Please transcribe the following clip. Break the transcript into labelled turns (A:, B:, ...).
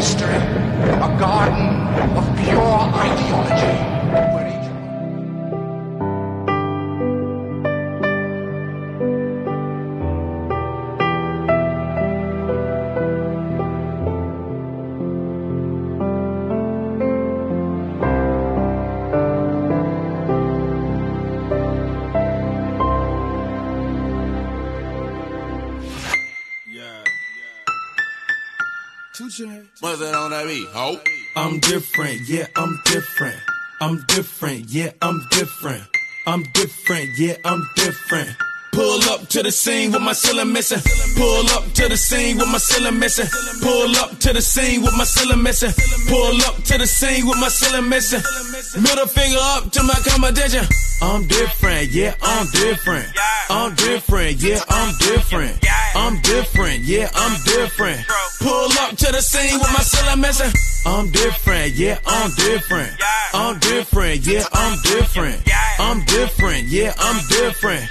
A: history, a garden of pure
B: What's that on that beat? Ho.
C: I'm different, yeah, I'm different. I'm different, yeah, I'm different. I'm different, yeah, I'm different. Pull up to the scene with my ceiling missing. Pull up to the scene with my ceiling missing. Pull up to the scene with my ceiling missing. Pull up to the scene with my ceiling missing. Middle finger up to my competition. I'm different, yeah, I'm different. I'm different, yeah, I'm different. I'm different, yeah, I'm different. Pull up to the scene with my ceiling missing. I'm different, yeah, I'm different. I'm different, yeah, I'm different. I'm different, yeah, I'm different.